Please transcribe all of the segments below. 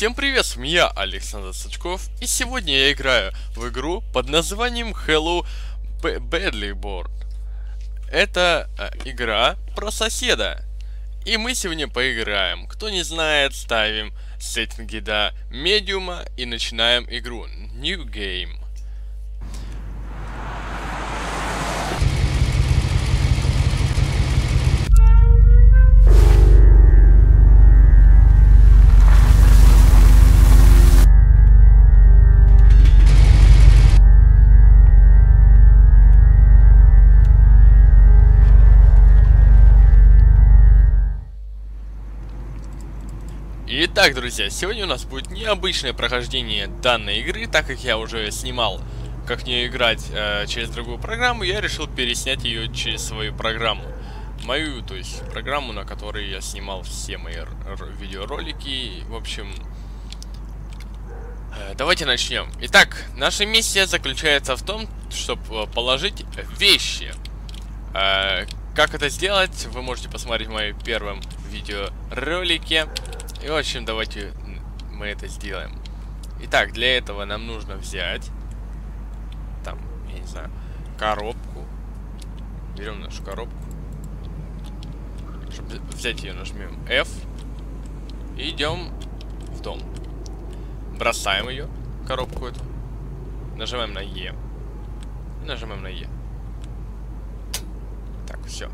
Всем привет, с вами я, Александр Сачков, и сегодня я играю в игру под названием Hello Badly Board. Это э, игра про соседа. И мы сегодня поиграем. Кто не знает, ставим сеттинги до медиума и начинаем игру. New Game. Итак, друзья, сегодня у нас будет необычное прохождение данной игры, так как я уже снимал, как не играть э, через другую программу, я решил переснять ее через свою программу. Мою, то есть, программу, на которой я снимал все мои видеоролики. В общем, э, давайте начнем. Итак, наша миссия заключается в том, чтобы э, положить вещи. Э, как это сделать, вы можете посмотреть в моем первом видеоролике. И, в общем, давайте мы это сделаем. Итак, для этого нам нужно взять, там, я не знаю, коробку. Берем нашу коробку. Чтобы взять ее, нажмем F. И идем в дом. Бросаем ее, коробку эту. Нажимаем на E. И нажимаем на E. Так, все.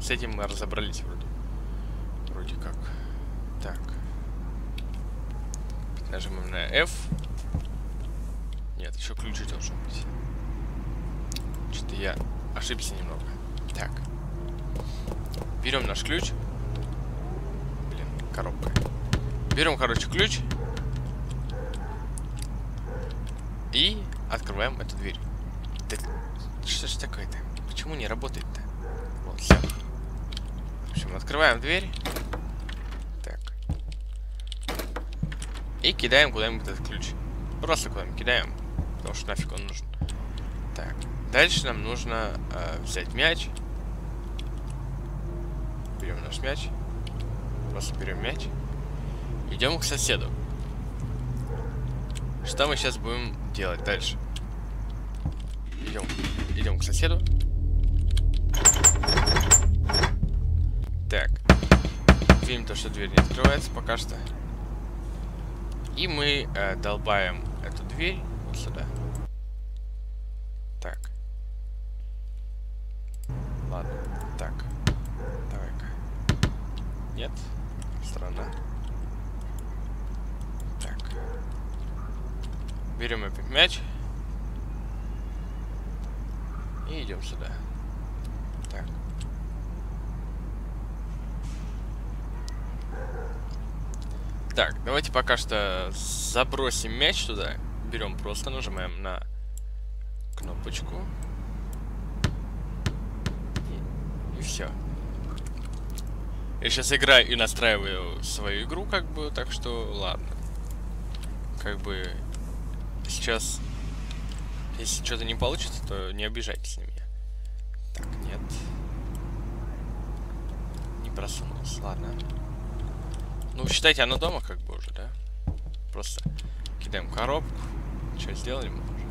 С этим мы разобрались как. Так. Нажимаем на F. Нет, еще ключ должен быть. Что-то я ошибся немного. Так. Берем наш ключ. Блин, коробка. Берем, короче, ключ. И открываем эту дверь. Да, что ж такое-то? Почему не работает-то? Вот, все. В общем, открываем дверь. И кидаем куда-нибудь этот ключ. Просто куда-нибудь кидаем. Потому что нафиг он нужен. Так. Дальше нам нужно э, взять мяч. Берем наш мяч. Просто берем мяч. Идем к соседу. Что мы сейчас будем делать дальше? Идем, идем к соседу. Так. Видим то, что дверь не открывается пока что. И мы э, долбаем эту дверь вот сюда. Так. Ладно. Так. Давай-ка. Нет. Странно. Так. Берем опять мяч. И идем сюда. Так. Так, давайте пока что забросим мяч туда. Берем просто, нажимаем на кнопочку. И, и все. Я сейчас играю и настраиваю свою игру, как бы, так что ладно. Как бы сейчас, если что-то не получится, то не обижайтесь на меня. Так, нет. Не просунулся, ладно. Ну, считайте, оно дома как бы уже, да? Просто кидаем коробку. Что, сделали мы уже?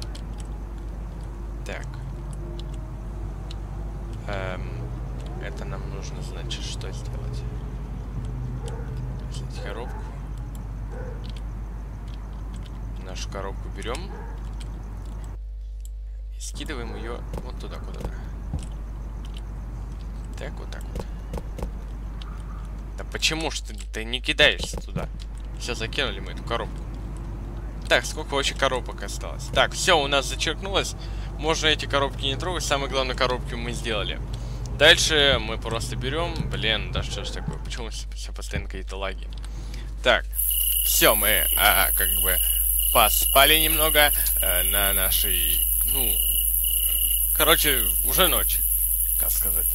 Так. Эм, это нам нужно, значит, что сделать? Взять коробку. Нашу коробку берем. И скидываем ее вот туда куда-то. Так, вот так вот. Почему ж ты, ты не кидаешься туда? Все, закинули мы эту коробку. Так, сколько вообще коробок осталось? Так, все, у нас зачеркнулось. Можно эти коробки не трогать. Самое главное, коробки мы сделали. Дальше мы просто берем... Блин, да что ж такое? Почему все постоянно какие-то лаги? Так, все, мы а, как бы поспали немного а, на нашей... Ну, короче, уже ночь, как сказать.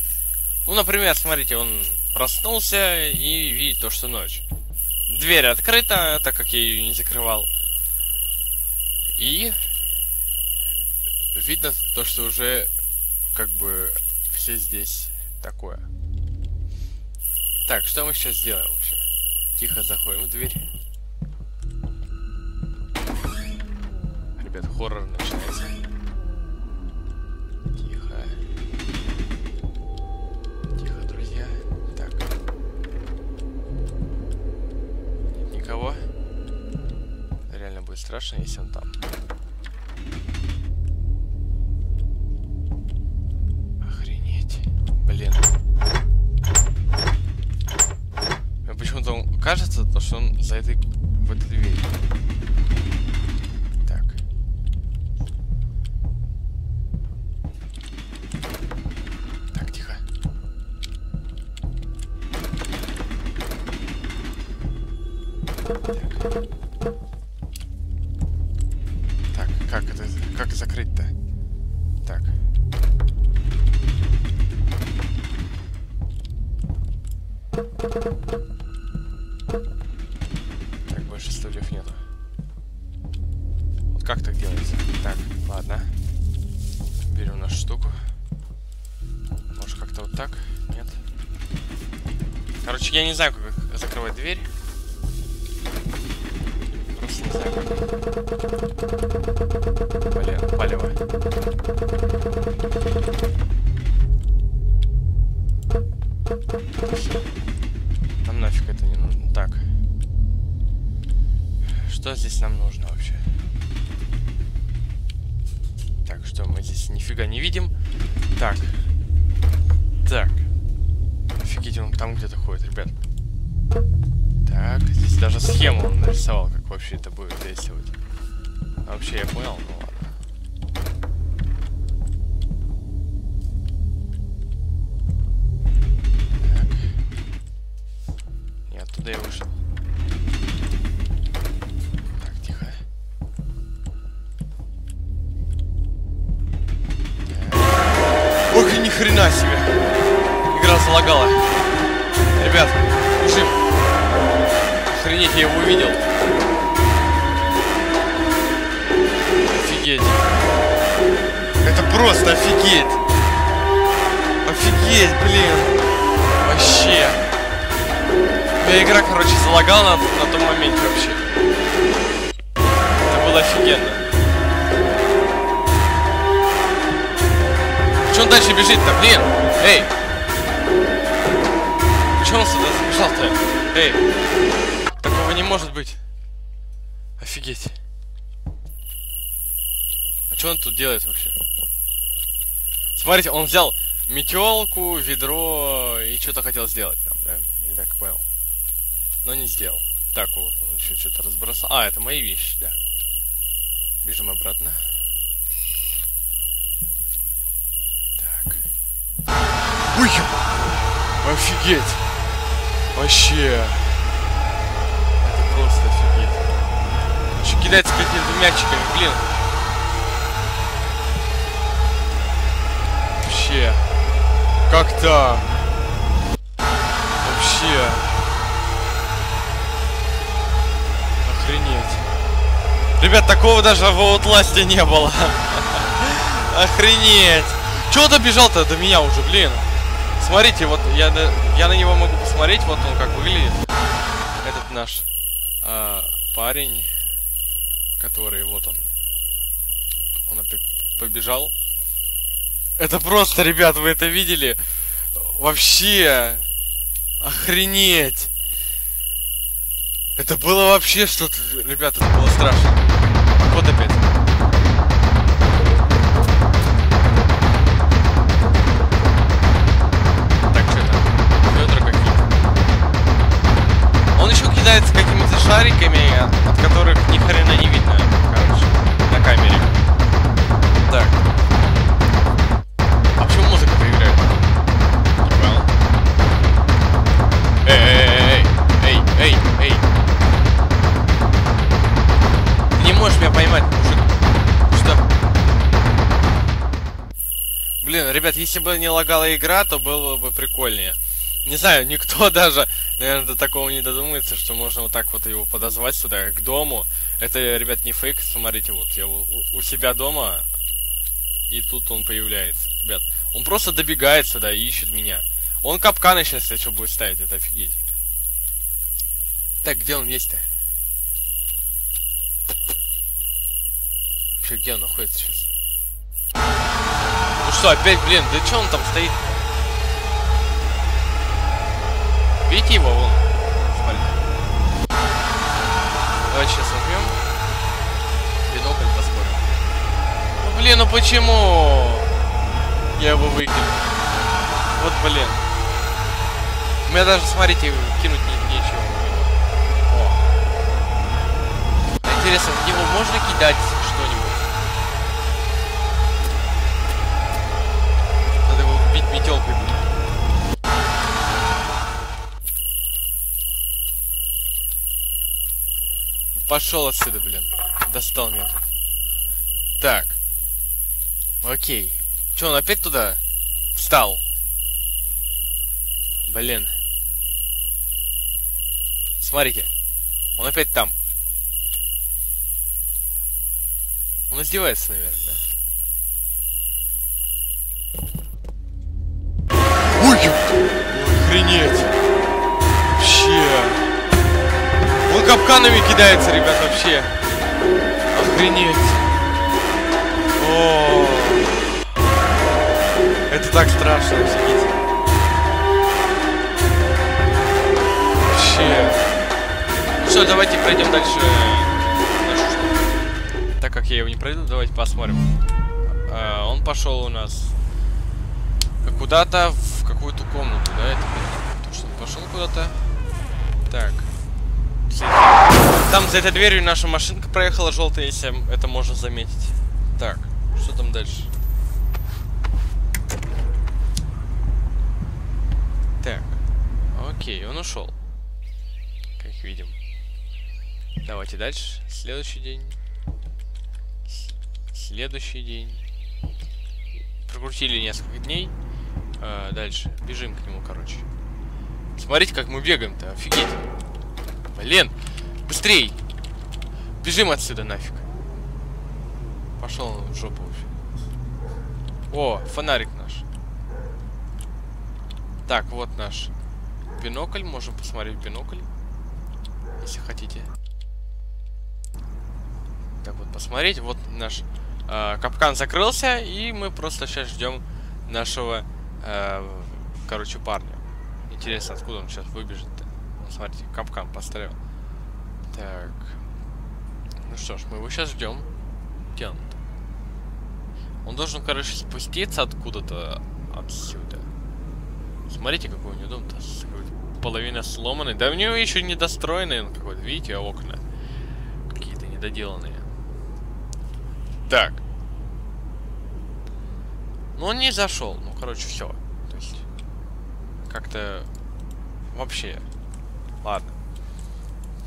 Ну, например, смотрите, он Проснулся и видит то, что ночь. Дверь открыта, так как я ее не закрывал. И видно то, что уже как бы все здесь такое. Так, что мы сейчас сделаем вообще? Тихо заходим в дверь. Ребят, хоррор начинается. Будет страшно, если он там. Охренеть. Блин. Мне почему-то кажется, то, что он за этой... в этой двери. Как это... Как закрыть-то? Так. Так, больше стульев нету. Вот как так делается? Так, ладно. Берем нашу штуку. Может как-то вот так? Нет? Короче, я не знаю, Блин, палево. А вообще Офигеть. Это просто офигеть. Офигеть, блин. Вообще. Меня игра, короче, залагала на, на том моменте вообще. Это было офигенно. Че он дальше бежит-то, блин? Эй! Че он сюда забежал-то? Эй! Такого не может быть. Офигеть. Что он тут делает вообще? Смотрите, он взял метелку, ведро и что-то хотел сделать там, да? Я так понял. Но не сделал. Так вот, он еще что-то разбросал. А, это мои вещи, да. Бежим обратно. Так. Ой! Офигеть! Вообще! Это просто офигеть. Еще кидается какими-то мячиками, блин. Как так? Вообще. Охренеть. Ребят, такого даже в Outlast не было. Охренеть. Чего добежал-то до меня уже, блин? Смотрите, вот я, я на него могу посмотреть, вот он как выглядит. Этот наш а, парень, который, вот он. Он опять побежал. Это просто, ребят, вы это видели? Вообще. Охренеть. Это было вообще что-то, ребят, это было страшно. Вот опять. Так, что там? Ведра какие-то. Он еще кидается какими-то шариками, от которых ни хрена не видно, ребят, если бы не лагала игра, то было бы прикольнее. Не знаю, никто даже, наверное, до такого не додумается, что можно вот так вот его подозвать сюда, к дому. Это, ребят, не фейк. Смотрите, вот я у, себя дома, и тут он появляется. Ребят, он просто добегает сюда и ищет меня. Он капканы сейчас, если что, будет ставить, это офигеть. Так, где он есть-то? Че, где он находится сейчас? Ну что, опять, блин, да что он там стоит? Видите его, вон? Давайте сейчас возьмем. Бинокль посмотрим. Ну, блин, ну почему? Я его выкину. Вот, блин. У меня даже, смотрите, кинуть не, нечего. О. Интересно, в него можно кидать метелкой. Пошел отсюда, блин. Достал меня тут. Так. Окей. Че, он опять туда встал? Блин. Смотрите. Он опять там. Он издевается, наверное, да? Охренеть! Вообще! Он капканами кидается, ребят, вообще. Охренеть! О, это так страшно, офигеть. Вообще. Ну что, давайте пройдем дальше. Так как я его не пройду, давайте посмотрим. А, он пошел у нас куда-то в какую-то комнату, да? Это то, что он пошел куда-то. Так. Там за этой дверью наша машинка проехала желтая, если это можно заметить. Так, что там дальше? Так. Окей, он ушел. Как видим. Давайте дальше. Следующий день. Следующий день. Прокрутили несколько дней. А, дальше. Бежим к нему, короче. Смотрите, как мы бегаем-то. Офигеть. Блин. Быстрей. Бежим отсюда нафиг. Пошел он в жопу вообще. О, фонарик наш. Так, вот наш бинокль. Можем посмотреть бинокль. Если хотите. Так вот, посмотреть. Вот наш э, капкан закрылся. И мы просто сейчас ждем нашего, э, короче, парня. Интересно, откуда он сейчас выбежит-то. Смотрите, капкан поставил. Так. Ну что ж, мы его сейчас ждем. Где он? Он должен, короче, спуститься откуда-то отсюда. Смотрите, какой у него дом-то. Половина сломанный. Да у него еще недостроенный он какой-то. Видите, окна. Какие-то недоделанные. Так. Ну, он не зашел. Ну, короче, все. То есть, как-то вообще. Ладно.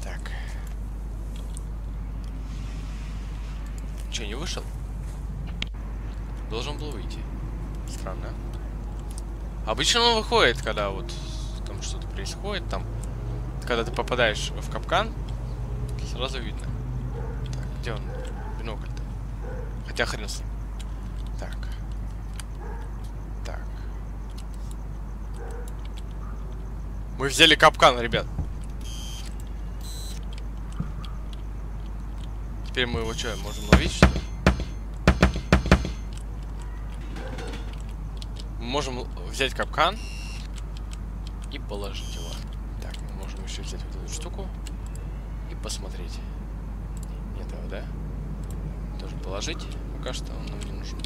Так. Че, не вышел? Должен был выйти. Странно. Обычно он выходит, когда вот там что-то происходит, там, когда ты попадаешь в капкан, сразу видно. Так, где он? Бинокль-то. Хотя хрен с ним. Так. Так. Мы взяли капкан, ребят. Теперь мы его что, можем ловить, что? Мы можем взять капкан и положить его. Так, мы можем еще взять вот эту штуку и посмотреть. Нет да? Тоже положить. Пока что он нам не нужен.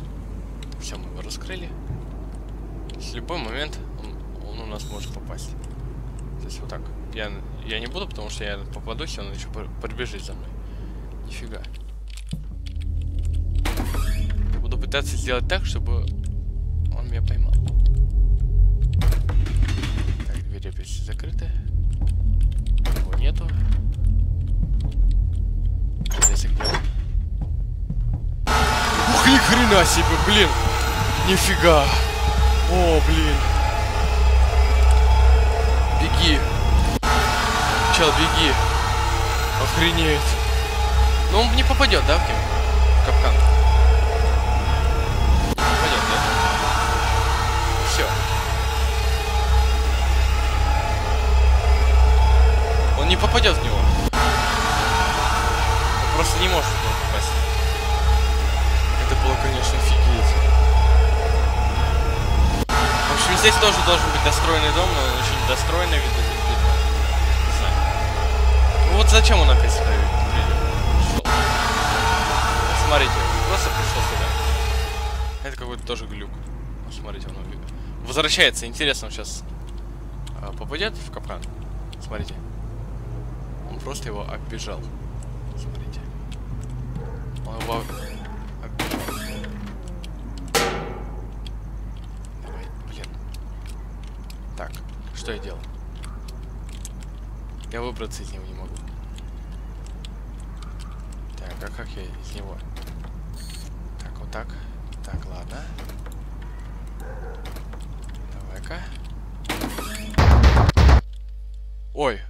Все, мы его раскрыли. В любой момент он, он у нас может попасть. То вот так. Я, я не буду, потому что я попадусь, он еще прибежит за мной. Нифига. Буду пытаться сделать так, чтобы он меня поймал. Так, двери опять закрыты. Его нету. Где Ух, ни хрена себе, блин! Нифига! О, блин! Беги! Чел, беги! Охренеть! Ну он не попадет, да, в него? Капкан. Не да? Все. Он не попадет в него. Он просто не может в него попасть. было, конечно, офигеть. В общем, здесь тоже должен быть достроенный дом, но он недостроенный, видно, видно. Не. Ну вот зачем он опять сюда пришел? Смотрите, просто пришел сюда. Это какой-то тоже глюк. Ну, смотрите, он возвращается. Интересно, он сейчас а, попадет в капкан? Смотрите. Он просто его оббежал. Смотрите. Он его оббежал. Давай, блин. Так, что я делал? Я выбраться из него не могу. Так, а как я из него? Так, вот так. Так, ладно. Давай-ка. Ой,